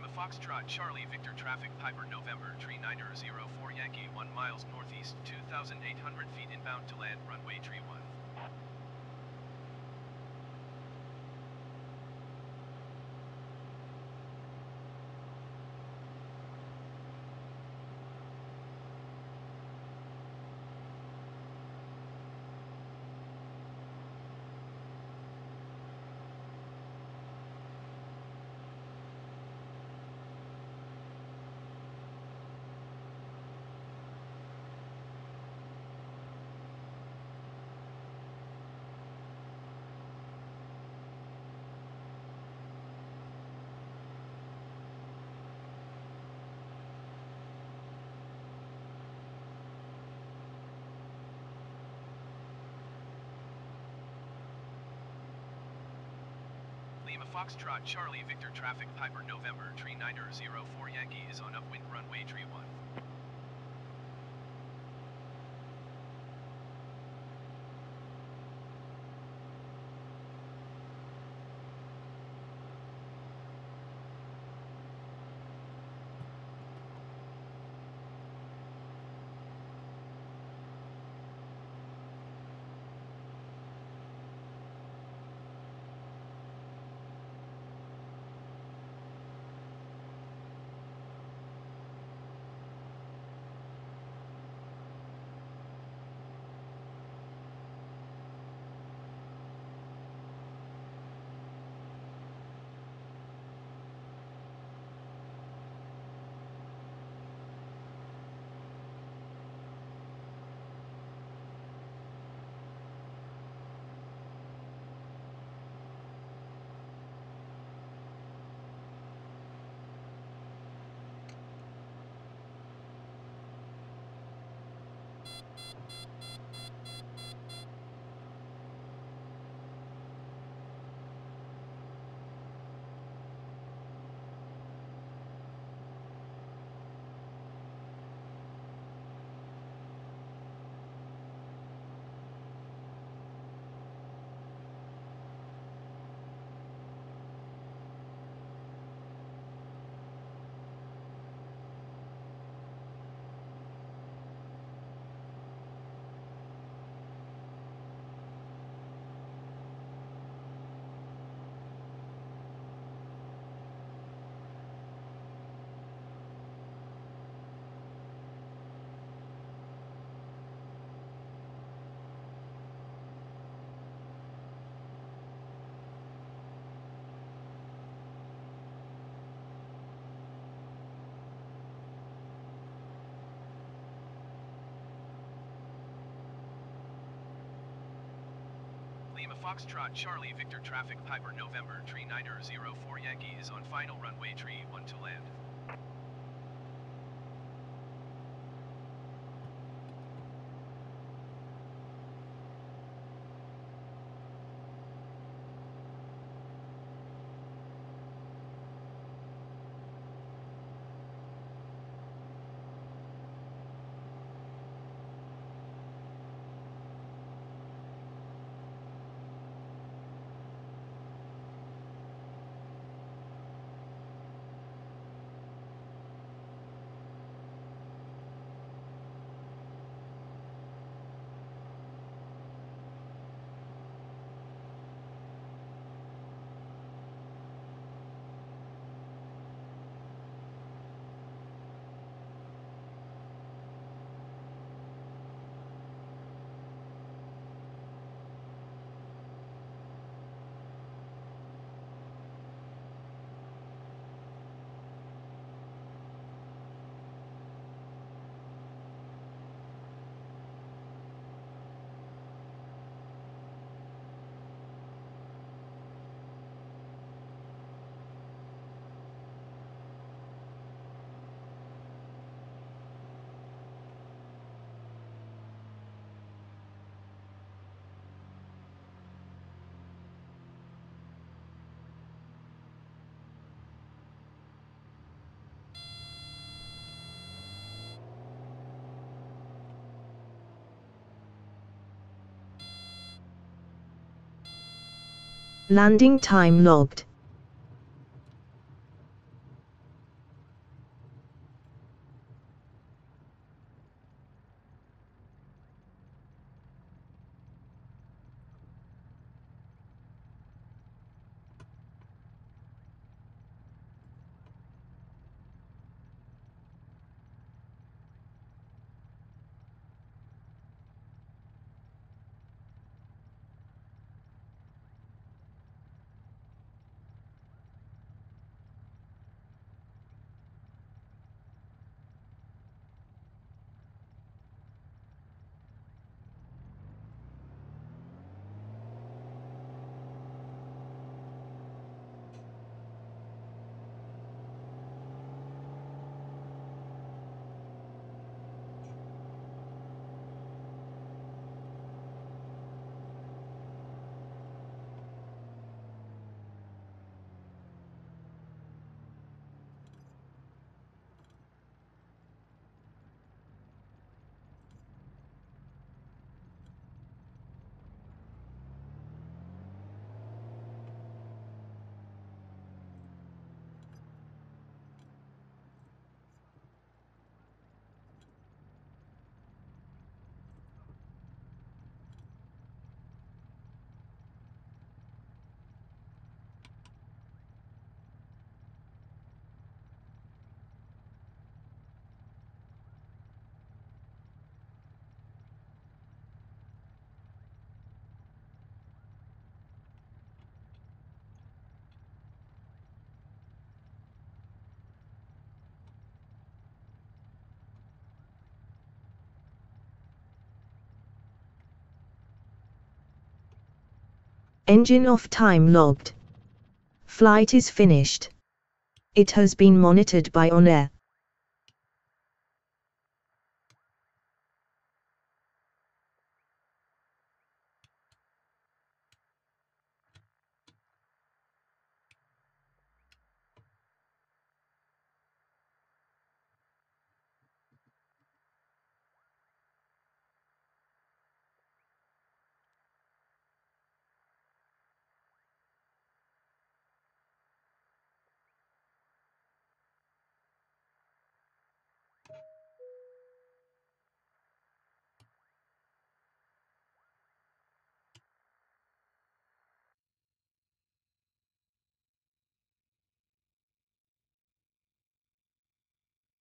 Lima Foxtrot Charlie Victor Traffic Piper November Tree Niner 04 Yankee 1 miles northeast 2,800 feet inbound to land runway tree 1. Lima Foxtrot Charlie Victor Traffic Piper November Tree Niner 04 Yankee is on upwind runway tree 1. Lima Foxtrot Charlie Victor Traffic Piper November Tree Niner 04 Yankee is on final runway tree 1 to land. Landing time logged. Engine off time logged. Flight is finished. It has been monitored by OnAir.